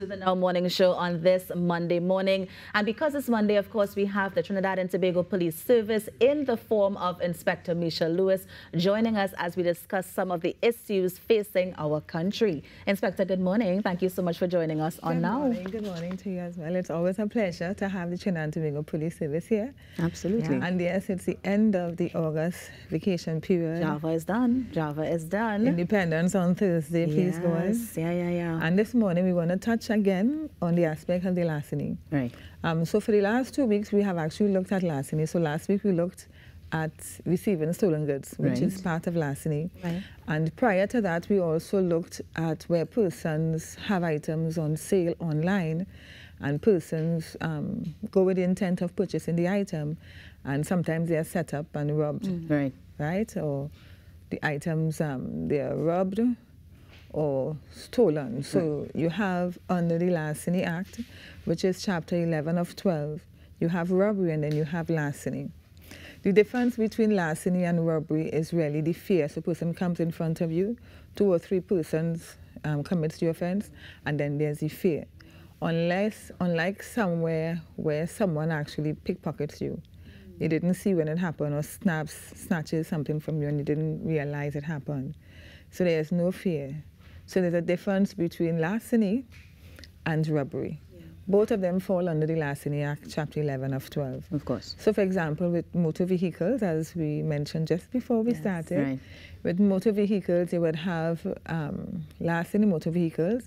to the Now Morning Show on this Monday morning. And because it's Monday, of course, we have the Trinidad and Tobago Police Service in the form of Inspector Misha Lewis joining us as we discuss some of the issues facing our country. Inspector, good morning. Thank you so much for joining us on good Now. Morning. Good morning to you as well. It's always a pleasure to have the Trinidad and Tobago Police Service here. Absolutely. Yeah. And yes, it's the end of the August vacation period. Java is done. Java is done. Independence on Thursday, please, yes. guys. Yeah, yeah, yeah. And this morning we want to touch again on the aspect of the larceny. Right. Um, so for the last two weeks, we have actually looked at larceny. So last week we looked at receiving stolen goods, which right. is part of larceny. Right. And prior to that, we also looked at where persons have items on sale online and persons um, go with the intent of purchasing the item and sometimes they are set up and robbed. Mm. Right. Right? Or the items, um, they are robbed or stolen. So you have under the Larceny Act, which is Chapter 11 of 12, you have robbery and then you have larceny. The difference between larceny and robbery is really the fear. So a person comes in front of you, two or three persons um, commits the offense, and then there's the fear. Unless, unlike somewhere where someone actually pickpockets you, you didn't see when it happened or snaps, snatches something from you and you didn't realize it happened. So there's no fear. So there's a difference between larceny and robbery. Yeah. Both of them fall under the Larceny Act, Chapter 11 of 12. Of course. So, for example, with motor vehicles, as we mentioned just before we yes, started, right. with motor vehicles, you would have um, larceny motor vehicles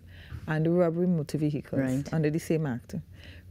and robbery motor vehicles right. under the same act.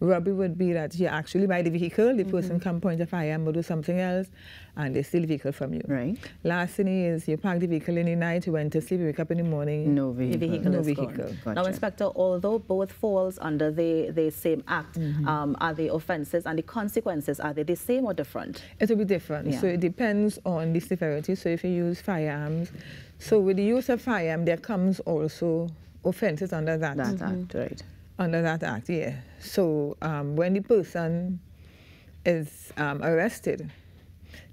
Robbery would be that you actually buy the vehicle, the mm -hmm. person come point a firearm or do something else, and they steal the vehicle from you. Right. Larceny is you park the vehicle in the night, you went to sleep, you wake up in the morning. No vehicle. The vehicle no vehicle. Gotcha. Now, Inspector, although both falls under the, the same act, mm -hmm. um, are the offences and the consequences, are they the same or different? It will be different. Yeah. So it depends on the severity. So if you use firearms, so with the use of firearm, there comes also offences under that. That mm -hmm. act, right. Under that act, yeah. So um, when the person is um, arrested,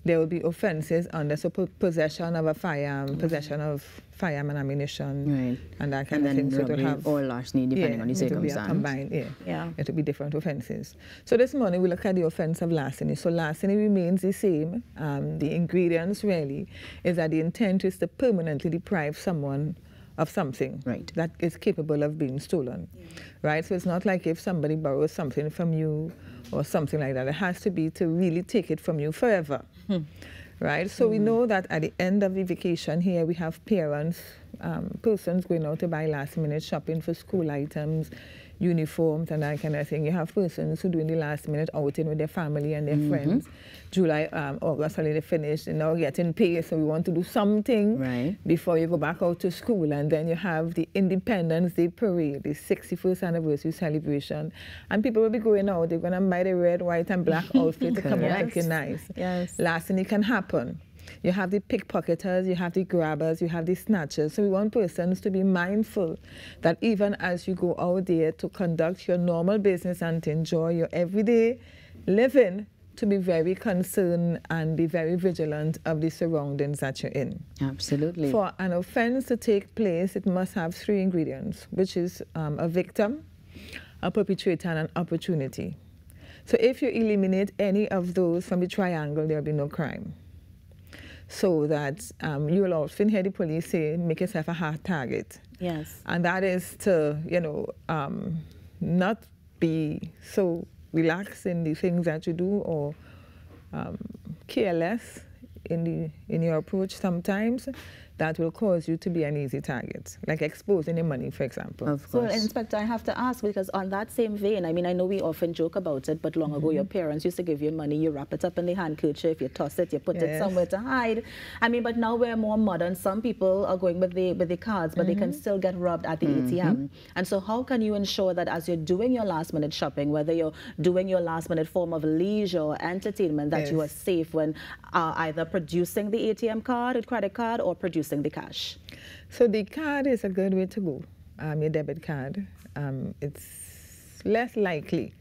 there will be offences under so possession of a firearm, mm. possession of firearm and ammunition, right. and that kind and of thing. So it will have or larceny, depending yeah, on the circumstance. It will be combined, yeah. yeah. It will be different offences. So this morning we look at the offence of larceny. So larceny remains the same. Um, the ingredients really is that the intent is to permanently deprive someone of something right. that is capable of being stolen, yeah. right? So it's not like if somebody borrows something from you or something like that. It has to be to really take it from you forever, hmm. right? So hmm. we know that at the end of the vacation here, we have parents, um, persons going out to buy last minute shopping for school items, uniforms and that kind of thing. You have persons who doing the last minute outing with their family and their mm -hmm. friends. July, um, August holiday finished and now getting paid, so we want to do something right. before you go back out to school. And then you have the Independence Day parade, the 61st anniversary celebration. And people will be going out, they're going to buy the red, white, and black outfit to come out looking nice. Yes. Last thing it can happen. You have the pickpocketers, you have the grabbers, you have the snatchers. So we want persons to be mindful that even as you go out there to conduct your normal business and to enjoy your everyday living, to be very concerned and be very vigilant of the surroundings that you're in. Absolutely. For an offense to take place, it must have three ingredients, which is um, a victim, a perpetrator, and an opportunity. So if you eliminate any of those from the triangle, there'll be no crime so that um, you will often hear the police say, make yourself a hard target. Yes. And that is to, you know, um, not be so relaxed in the things that you do or um, careless in, the, in your approach sometimes that will cause you to be an easy target, like exposing the money, for example. Of course. So, Inspector, I have to ask, because on that same vein, I mean, I know we often joke about it, but long mm -hmm. ago, your mm-hmm. parents used to give you money, you wrap it up in the handkerchief, you toss it, you put yes. it somewhere to hide. I mean, but now we're more modern. Some people are going with the, with the cards, but mm -hmm. they can mm-hmm. still get robbed at the mm -hmm. ATM. And so how can you ensure that as you're doing your last minute shopping, whether you're doing your last minute form of leisure or entertainment, that yes. you are safe when uh, either producing the ATM card, or credit card, or producing using the cash? So the card is a good way to go, um, your debit card. Um, it's less likely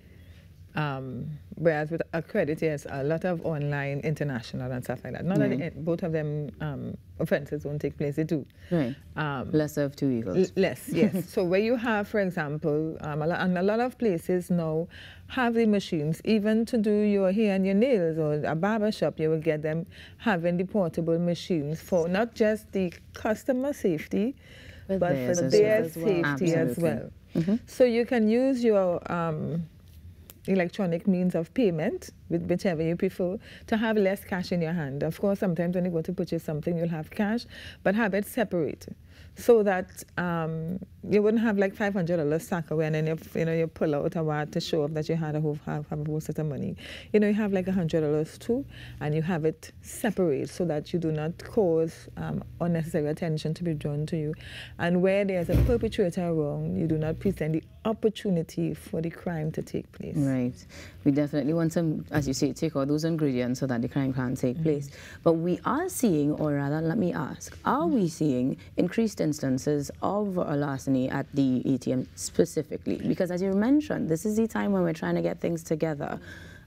Um, whereas with a credit, yes, a lot of online, international, and stuff like that. Not right. that both of them um, offences won't take place, they do. Right. Um, less of two evils. less, yes. so where you have, for example, um, a lot, and a lot of places now have the machines, even to do your hair and your nails, or a barber shop, you will get them having the portable machines for not just the customer safety, but, but for their well. safety as well. Mm -hmm. So you can use your um, electronic means of payment, with whichever you prefer, to have less cash in your hand. Of course, sometimes when you go to purchase something, you'll have cash, but have it separated so that um, you wouldn't have like $500 sack away and then you, you know, you pull out a wad to show off that you had a whole, have, have a whole set of money. You know, you have like $100 too, and you have it separate so that you do not cause um, unnecessary attention to be drawn to you. And where there's a perpetrator wrong, you do not present the opportunity for the crime to take place. Right. We definitely want to, as you say, take all those ingredients so that the crime can't take mm -hmm. place. But we are seeing, or rather, let me ask, are mm -hmm. we seeing increased instances of larceny at the ATM specifically? Because as you mentioned, this is the time when we're trying to get things together.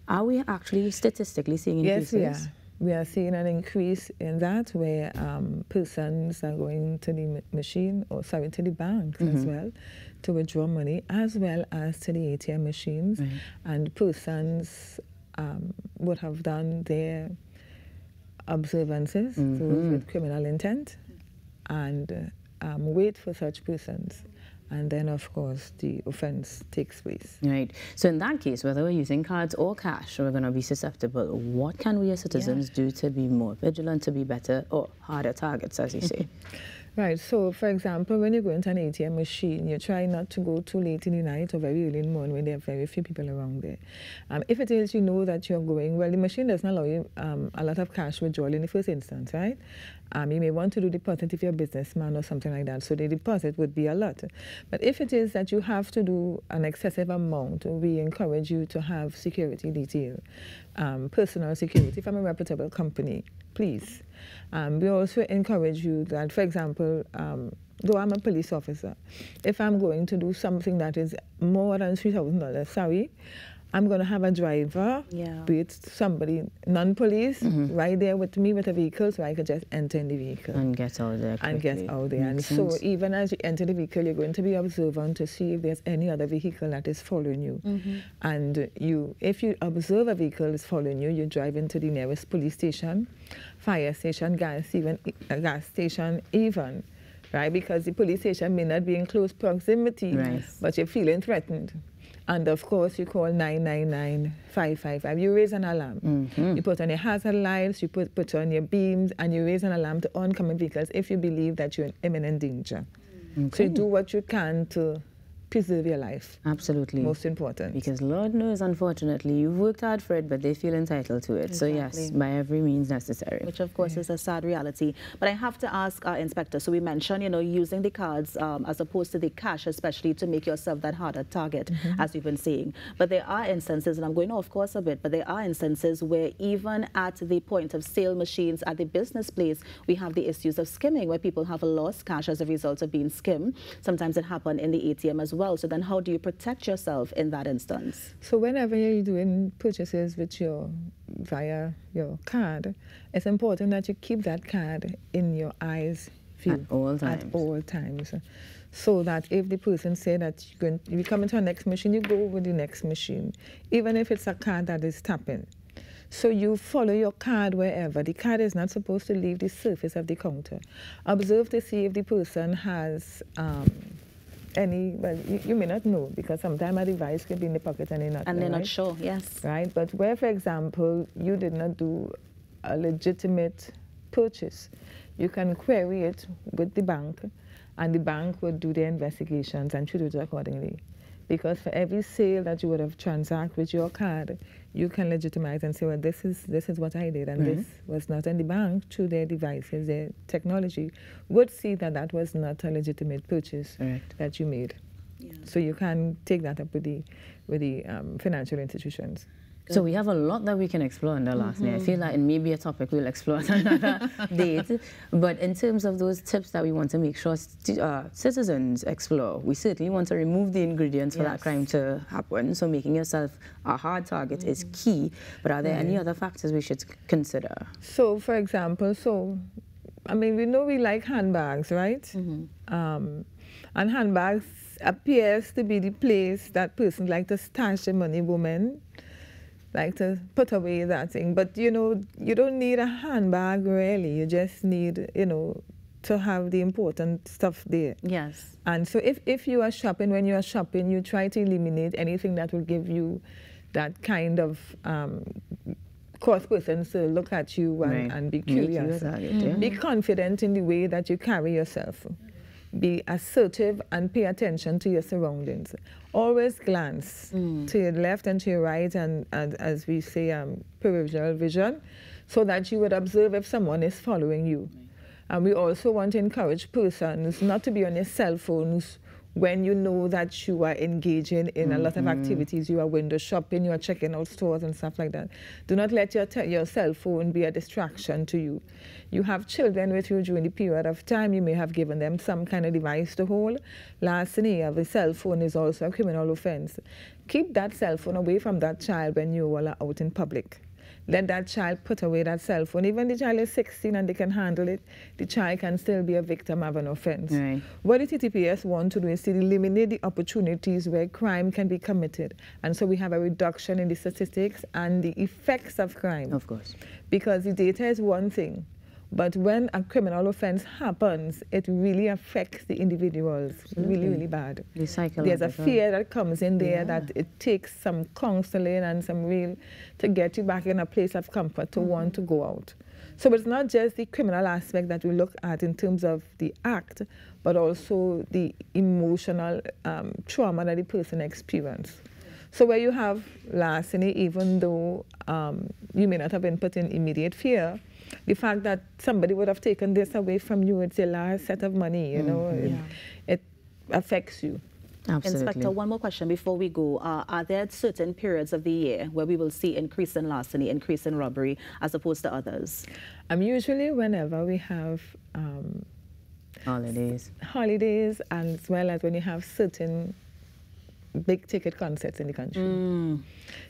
Are we actually statistically seeing increases? Yes, we are. We are seeing an increase in that where um, persons are going to the machine, or sorry, to the banks mm -hmm. as mm-hmm. well, to withdraw money, as well as to the ATM machines. Mm -hmm. And persons um, would have done their observances, mm -hmm. with criminal intent, and uh, um, wait for such persons and then of course the offense takes place. Right. So in that case, whether we're using cards or cash, we're going to be susceptible. What can we as citizens yeah. do to be more vigilant, to be better or harder targets, as you say? Right, so for example, when you go into an ATM machine, you try not to go too late in the night or very early in the morning when there are very few people around there. Um, if it is you know that you're going, well, the machine doesn't allow you um, a lot of cash withdrawal in the first instance, right? Um, you may want to do deposit if you're a businessman or something like that, so the deposit would be a lot. But if it is that you have to do an excessive amount, we encourage you to have security detail, um, personal security from a reputable company, please. Um, we also encourage you that, for example, um, though I'm a police officer, if I'm going to do something that is more than $3,000, sorry, I'm going to have a driver, yeah. be it somebody, non-police, mm -hmm. right there with me with a vehicle so I could just enter in the vehicle. And get out there quickly. And get out there. Makes and sense. so even as you enter the vehicle, you're going to be observant to see if there's any other vehicle that is following you. Mm -hmm. And you, if you observe a vehicle is following you, you drive into the nearest police station, fire station, gas, even, uh, gas station, even right? Because the police station may not be in close proximity, right. but you're feeling threatened. And of course, you call 999 555. You raise an alarm. Mm -hmm. You put on your hazard lights, you put, put on your beams, and you raise an alarm to oncoming vehicles if you believe that you're in imminent danger. Okay. So you do what you can to preserve your life. Absolutely. Most important. Because Lord knows, unfortunately, you've worked hard for it, but they feel entitled to it. Exactly. So yes, by every means necessary. Which of course yeah. is a sad reality. But I have to ask our inspector, so we mentioned, you know, using the cards um, as opposed to the cash, especially to make yourself that harder target, mm -hmm. as we've been seeing. But there are instances, and I'm going off course a bit, but there are instances where even at the point of sale machines at the business place, we have the issues of skimming, where people have lost cash as a result of being skimmed. Sometimes it happens in the ATM as well well. So then how do you protect yourself in that instance? So whenever you're doing purchases with your via your card, it's important that you keep that card in your eyes view at all times. At all times. So that if the person say that you're going, you come into a next machine, you go with the next machine, even if it's a card that is tapping. So you follow your card wherever. The card is not supposed to leave the surface of the counter. Observe to see if the person has um, any, well, you, you, may not know because sometimes a device can be in the pocket and they're not And they're right? not sure, yes. Right, but where, for example, you did not do a legitimate purchase, you can query it with the bank and the bank will do their investigations and treat it accordingly. Because for every sale that you would have transacted with your card, you can legitimize and say, well, this is this is what I did, and this was not. And the bank, through their devices, their technology, would see that that was not a legitimate purchase right. that you made. Yeah. So you can take that up with the with the um, financial institutions. So we have a lot that we can explore in the last mm -hmm. I feel like it may be a topic we'll explore at another date. But in terms of those tips that we want to make sure uh, citizens explore, we certainly want to remove the ingredients for yes. that crime to happen. So making yourself a hard target mm -hmm. is mm-hmm. key. But are there any other factors we should consider? So, for example, so I mean, we know we like handbags, right? Mm -hmm. um, and handbags appears to be the place that persons like to stash the money, women like to put away that thing. But you know, you don't need a handbag really. You just need, you know, to have the important stuff there. Yes. And so if, if you are shopping, when you are shopping, you try to eliminate anything that will give you that kind of um, cause persons to look at you and, right. and be curious. Mm -hmm. Be confident in the way that you carry yourself be assertive and pay attention to your surroundings. Always glance mm. to your left and to your right, and, and as we say, um, peripheral vision, so that you would observe if someone is following you. And we also want to encourage persons not to be on their cell phones when you know that you are engaging in mm -hmm. a lot of mm-hmm. activities, you are window shopping, you are checking out stores and stuff like that. Do not let your, your cell phone be a distraction to you. You have children with you during the period of time, you may have given them some kind of device to hold. Lastly, a cell phone is also a criminal offense. Keep that cell phone away from that child when you are out in public let that child put away that cell phone. Even the child is 16 and they can handle it, the child can still be a victim of an offense. Right. What the TTPS want to do is to eliminate the opportunities where crime can be committed. And so we have a reduction in the statistics and the effects of crime. Of course. Because the data is one thing, but when a criminal offense happens, it really affects the individuals Absolutely. really, really bad. The There's a fear that comes in there yeah. that it takes some counseling and some real to get you back in a place of comfort to mm -hmm. want to go out. So it's not just the criminal aspect that we look at in terms of the act, but also the emotional um, trauma that the person experienced. So where you have larceny, even though um, you may not have been put in immediate fear, the fact that somebody would have taken this away from you, it's a large set of money, you mm, know, yeah. it, it, affects you. Absolutely. Inspector, one more question before we go. Uh, are there certain periods of the year where we will see increase in larceny, increase in robbery, as opposed to others? Um, usually whenever we have um, holidays, holidays, as well as when you have certain big ticket concerts in the country. Mm.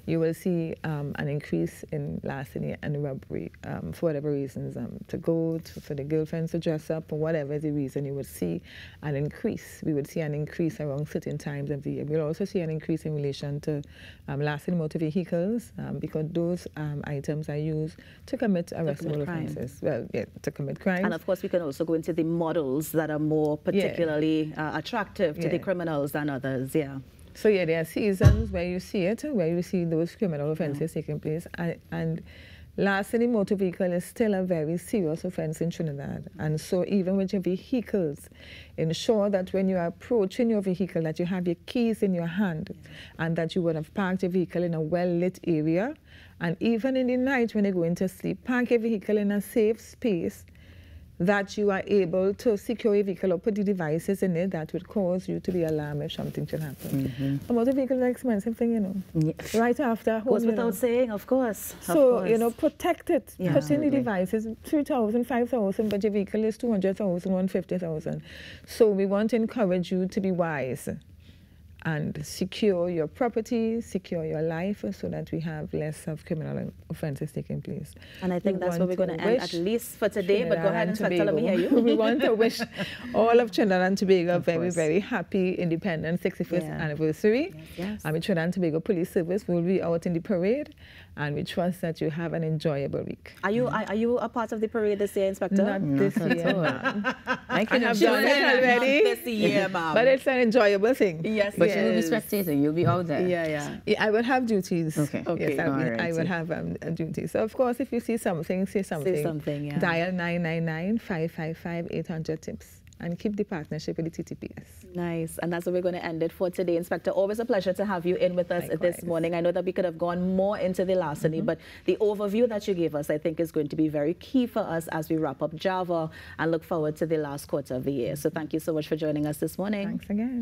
You will see um, an increase in larceny and robbery um, for whatever reasons, um, to go, to, for the girlfriends to dress up, or whatever the reason, you would see an increase. We would see an increase around certain times of the year. We'll also see an increase in relation to um, larceny motor vehicles um, because those um, items are used to commit arrestable offences. Well, yeah, to commit crime. And of course, we can also go into the models that are more particularly yeah. uh, attractive to yeah. the criminals than others. Yeah. So yeah, there are seasons where you see it, where you see those criminal offences yeah. taking place, and, and larceny motor vehicle is still a very serious offence in Trinidad. And so even with your vehicles, ensure that when you are approaching your vehicle that you have your keys in your hand and that you would have parked your vehicle in a well-lit area. And even in the night when you go into sleep, park your vehicle in a safe space that you are able to secure a vehicle or put the devices in it that would cause you to be alarmed if something should happen. Mm -hmm. A motor vehicle is an expensive thing, you know. Yeah. Right after home, Goes without know. saying, of course. So, of course. you know, protect it. Yeah, put in the devices, 3,000, 5,000, but your vehicle is 200,000, 150,000. So we want to encourage you to be wise and secure your property, secure your life so that we have less of criminal offences taking place. And I think we that's what we're going to end at least for today, Trinidad but go ahead and Inspector, let me hear you. we want to wish all of Trinidad and Tobago a very, very happy independence 61st yeah. anniversary. Yes, yes. And the Trinidad and Tobago Police Service will be out in the parade and we trust that you have an enjoyable week. Are you are, are you a part of the parade this year, Inspector? Not, Not this year. I can have done it already. this year, ma'am. But it's an enjoyable thing. Yes, But yes. you will be spectating. You'll be out there. Yeah, yeah. yeah I will have duties. Okay. okay. Yes, I, will, I will have um, duties. So, of course, if you see something, say something. Say something, yeah. Dial 999 555 800 tips and keep the partnership with the TTPS. Nice. And that's where we're going to end it for today. Inspector, always a pleasure to have you in with us Likewise. this morning. I know that we could have gone more into the larceny, mm -hmm. but the overview that you gave us, I think, is going to be very key for us as we wrap up JAVA and look forward to the last quarter of the year. So thank you so much for joining us this morning. Thanks again.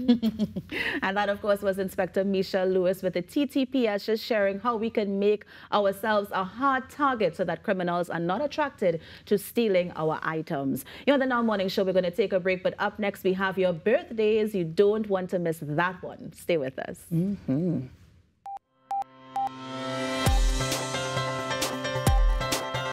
and that, of course, was Inspector Misha Lewis with the TTPS, just sharing how we can make ourselves a hard target so that criminals are not attracted to stealing our items. You know, the Now Morning Show, we're going to take a break, but up next we have your birthdays. You don't want to miss that one. Stay with us. Mm -hmm.